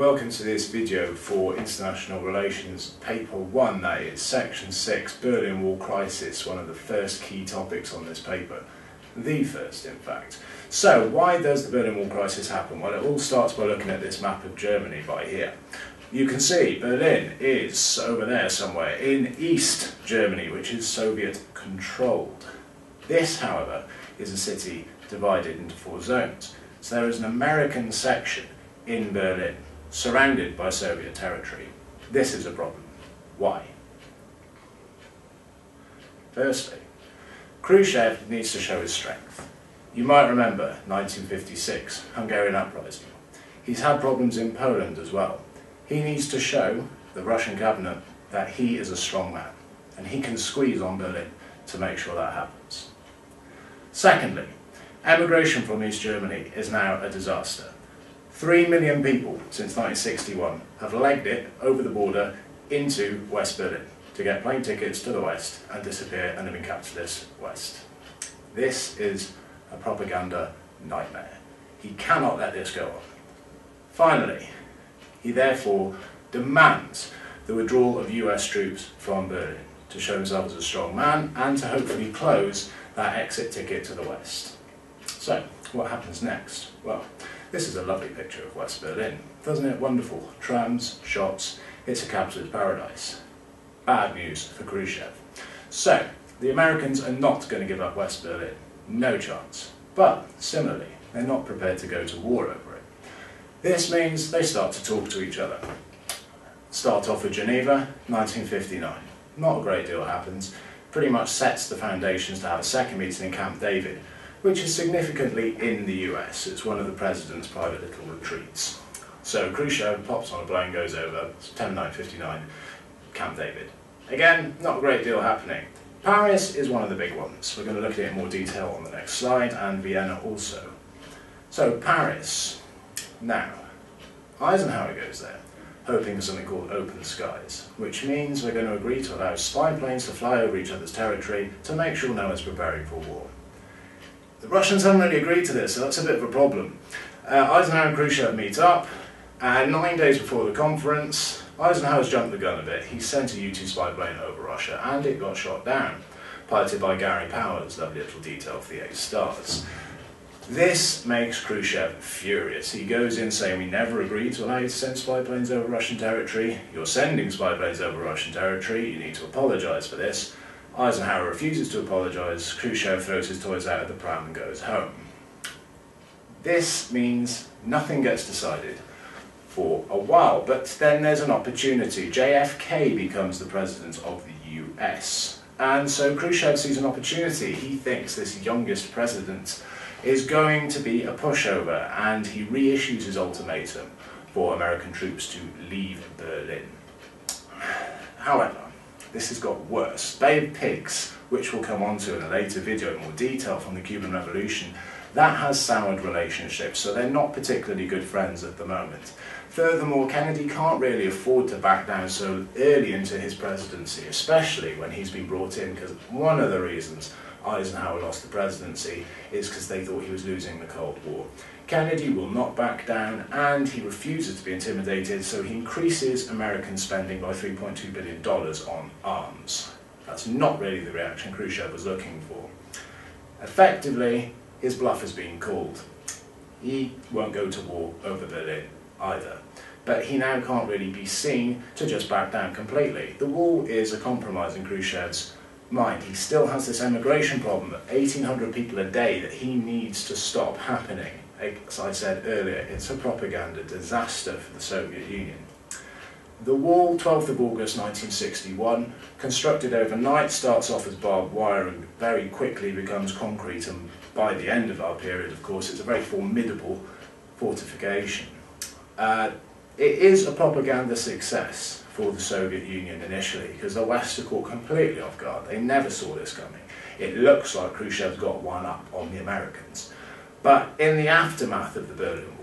welcome to this video for International Relations, Paper 1 that is, Section 6, Berlin Wall Crisis, one of the first key topics on this paper. The first, in fact. So, why does the Berlin Wall crisis happen? Well, it all starts by looking at this map of Germany by here. You can see Berlin is over there somewhere in East Germany, which is Soviet controlled. This, however, is a city divided into four zones. So there is an American section in Berlin, surrounded by Soviet territory. This is a problem. Why? Firstly, Khrushchev needs to show his strength. You might remember 1956, Hungarian uprising. He's had problems in Poland as well. He needs to show the Russian cabinet that he is a strong man, and he can squeeze on Berlin to make sure that happens. Secondly, emigration from East Germany is now a disaster. Three million people since 1961 have legged it over the border into West Berlin to get plane tickets to the West and disappear and live in capitalist West. This is a propaganda nightmare. He cannot let this go on. Finally, he therefore demands the withdrawal of US troops from Berlin to show himself as a strong man and to hopefully close that exit ticket to the West. So, what happens next? Well, this is a lovely picture of West Berlin. Doesn't it wonderful? Trams, shops, it's a capitalist paradise. Bad news for Khrushchev. So, the Americans are not going to give up West Berlin. No chance. But, similarly, they're not prepared to go to war over it. This means they start to talk to each other. Start off with Geneva, 1959. Not a great deal happens. Pretty much sets the foundations to have a second meeting in Camp David, which is significantly in the US. It's one of the president's private little retreats. So Khrushchev pops on a plane, goes over, September 1959, Camp David. Again, not a great deal happening. Paris is one of the big ones. We're going to look at it in more detail on the next slide, and Vienna also. So, Paris. Now, Eisenhower goes there, hoping for something called open skies, which means we're going to agree to allow spy planes to fly over each other's territory to make sure no one's preparing for war. The Russians haven't really agreed to this, so that's a bit of a problem. Uh, Eisenhower and Khrushchev meet up, and nine days before the conference, Eisenhower's jumped the gun a bit. He sent a U-2 spy plane over Russia, and it got shot down, piloted by Gary Powers, lovely little detail for the A stars. This makes Khrushchev furious. He goes in saying, we never agreed to allow you to send spy planes over Russian territory. You're sending spy planes over Russian territory. You need to apologise for this. Eisenhower refuses to apologise, Khrushchev throws his toys out of the pram and goes home. This means nothing gets decided for a while, but then there's an opportunity. JFK becomes the president of the US. And so Khrushchev sees an opportunity. He thinks this youngest president is going to be a pushover, and he reissues his ultimatum for American troops to leave Berlin. However, this has got worse. Bay of Pigs, which we'll come on to in a later video in more detail from the Cuban Revolution, that has soured relationships, so they're not particularly good friends at the moment. Furthermore, Kennedy can't really afford to back down so early into his presidency, especially when he's been brought in, because one of the reasons Eisenhower lost the presidency is because they thought he was losing the Cold War. Kennedy will not back down and he refuses to be intimidated, so he increases American spending by $3.2 billion on arms. That's not really the reaction Khrushchev was looking for. Effectively, his bluff has been called. He won't go to war over Berlin either. But he now can't really be seen to just back down completely. The wall is a compromise in Khrushchev's mind. He still has this emigration problem, 1,800 people a day that he needs to stop happening as I said earlier, it's a propaganda disaster for the Soviet Union. The wall, 12th of August 1961, constructed overnight, starts off as barbed wire and very quickly becomes concrete and by the end of our period, of course, it's a very formidable fortification. Uh, it is a propaganda success for the Soviet Union initially because the West are caught completely off guard. They never saw this coming. It looks like Khrushchev's got one up on the Americans. But in the aftermath of the Berlin Wall,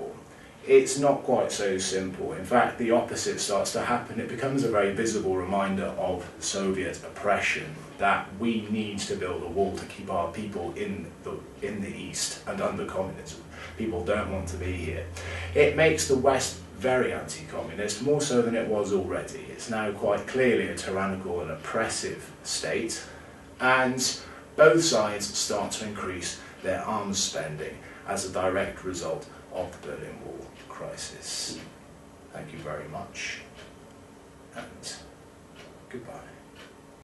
it's not quite so simple. In fact, the opposite starts to happen. It becomes a very visible reminder of Soviet oppression that we need to build a wall to keep our people in the, in the East and under communism. People don't want to be here. It makes the West very anti-communist, more so than it was already. It's now quite clearly a tyrannical and oppressive state, and both sides start to increase their arms spending as a direct result of the Berlin Wall crisis. Thank you very much and goodbye.